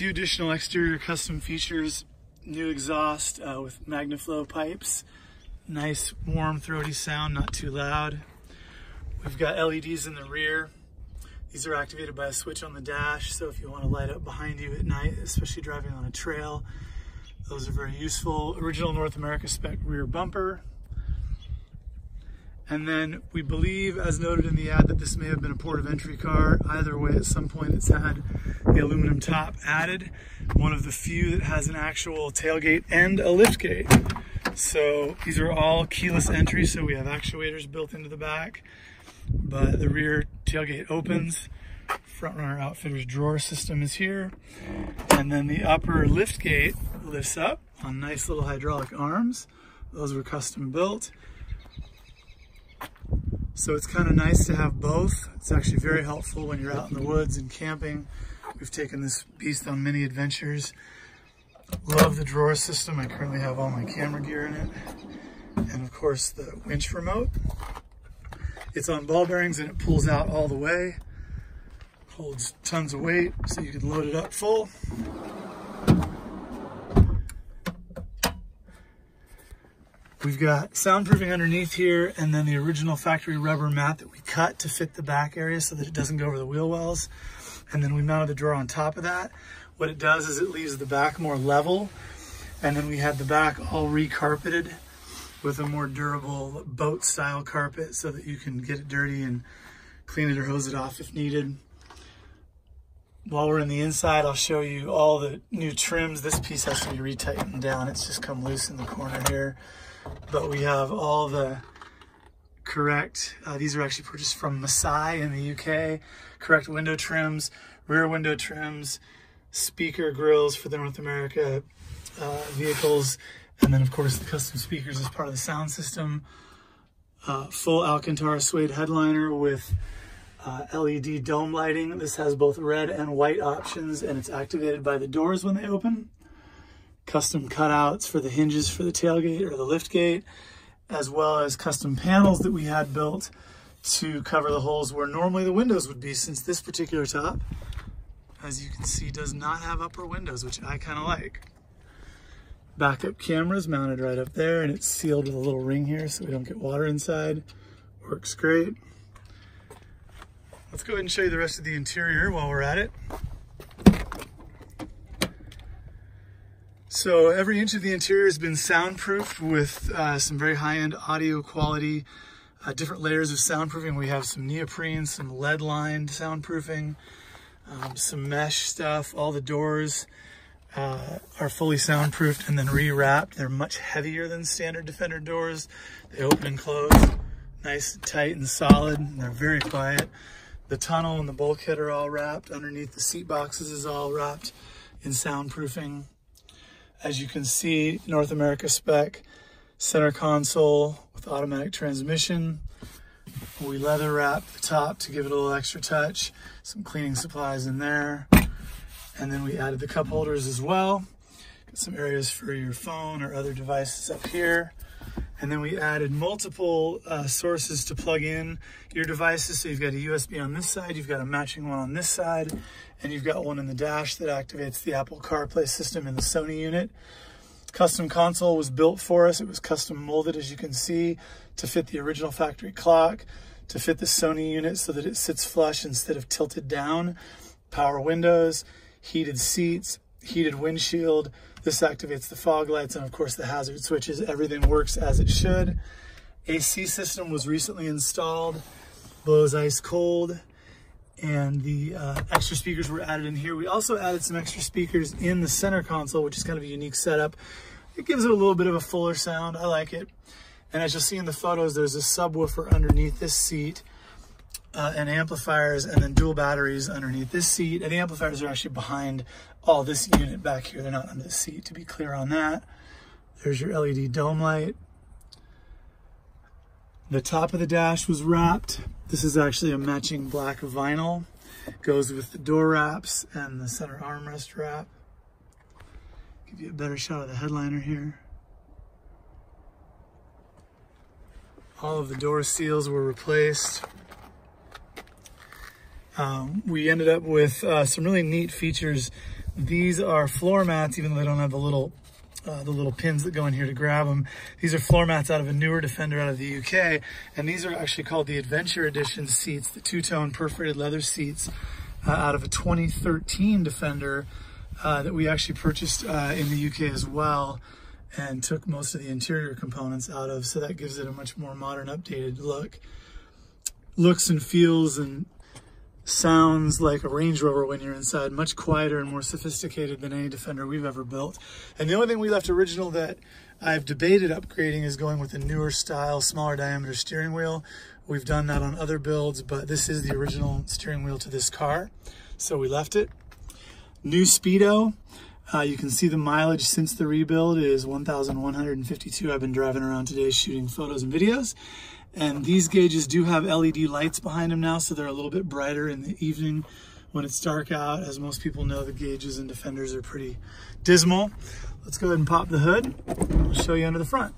few additional exterior custom features. New exhaust uh, with MagnaFlow pipes. Nice, warm, throaty sound, not too loud. We've got LEDs in the rear. These are activated by a switch on the dash, so if you want to light up behind you at night, especially driving on a trail, those are very useful. Original North America spec rear bumper. And then we believe, as noted in the ad, that this may have been a port of entry car. Either way, at some point it's had the aluminum top added. One of the few that has an actual tailgate and a liftgate. So these are all keyless entry, so we have actuators built into the back. But the rear tailgate opens. Front runner outfitter's drawer system is here. And then the upper lift gate lifts up on nice little hydraulic arms. Those were custom built. So it's kind of nice to have both. It's actually very helpful when you're out in the woods and camping. We've taken this beast on many adventures. Love the drawer system. I currently have all my camera gear in it. And of course the winch remote. It's on ball bearings and it pulls out all the way. Holds tons of weight so you can load it up full. We've got soundproofing underneath here and then the original factory rubber mat that we cut to fit the back area so that it doesn't go over the wheel wells. And then we mounted the drawer on top of that. What it does is it leaves the back more level. And then we had the back all recarpeted with a more durable boat style carpet so that you can get it dirty and clean it or hose it off if needed. While we're in the inside, I'll show you all the new trims. This piece has to be retightened down. It's just come loose in the corner here but we have all the correct, uh, these are actually purchased from Masai in the UK, correct window trims, rear window trims, speaker grills for the North America uh, vehicles, and then of course the custom speakers as part of the sound system. Uh, full Alcantara suede headliner with uh, LED dome lighting. This has both red and white options and it's activated by the doors when they open custom cutouts for the hinges for the tailgate or the lift gate, as well as custom panels that we had built to cover the holes where normally the windows would be since this particular top, as you can see, does not have upper windows, which I kind of like. Backup cameras mounted right up there and it's sealed with a little ring here so we don't get water inside. Works great. Let's go ahead and show you the rest of the interior while we're at it. So every inch of the interior has been soundproofed with uh, some very high-end audio quality, uh, different layers of soundproofing. We have some neoprene, some lead-lined soundproofing, um, some mesh stuff. All the doors uh, are fully soundproofed and then rewrapped. They're much heavier than standard Defender doors. They open and close nice, and tight, and solid. And they're very quiet. The tunnel and the bulkhead are all wrapped. Underneath the seat boxes is all wrapped in soundproofing. As you can see, North America spec, center console with automatic transmission. We leather wrap the top to give it a little extra touch. Some cleaning supplies in there. And then we added the cup holders as well. Got some areas for your phone or other devices up here. And then we added multiple uh, sources to plug in your devices. So you've got a USB on this side, you've got a matching one on this side, and you've got one in the dash that activates the Apple CarPlay system in the Sony unit. Custom console was built for us. It was custom molded, as you can see, to fit the original factory clock, to fit the Sony unit so that it sits flush instead of tilted down. Power windows, heated seats, heated windshield, this activates the fog lights and of course the hazard switches. Everything works as it should. AC system was recently installed, blows ice cold, and the uh, extra speakers were added in here. We also added some extra speakers in the center console, which is kind of a unique setup. It gives it a little bit of a fuller sound. I like it. And as you'll see in the photos, there's a subwoofer underneath this seat uh, and amplifiers and then dual batteries underneath this seat. And the amplifiers are actually behind all this unit back here. They're not under the seat, to be clear on that. There's your LED dome light. The top of the dash was wrapped. This is actually a matching black vinyl. Goes with the door wraps and the center armrest wrap. Give you a better shot of the headliner here. All of the door seals were replaced. Um, we ended up with uh, some really neat features These are floor mats, even though they don't have the little uh, the little pins that go in here to grab them. These are floor mats out of a newer Defender out of the UK, and these are actually called the Adventure Edition seats, the two-tone perforated leather seats uh, out of a 2013 Defender uh, that we actually purchased uh, in the UK as well and took most of the interior components out of, so that gives it a much more modern, updated look. Looks and feels and sounds like a Range Rover when you're inside, much quieter and more sophisticated than any Defender we've ever built. And the only thing we left original that I've debated upgrading is going with a newer style, smaller diameter steering wheel. We've done that on other builds, but this is the original steering wheel to this car. So we left it. New Speedo. Uh, you can see the mileage since the rebuild is 1,152. I've been driving around today shooting photos and videos. And these gauges do have LED lights behind them now, so they're a little bit brighter in the evening when it's dark out. As most people know, the gauges and Defenders are pretty dismal. Let's go ahead and pop the hood. I'll show you under the front.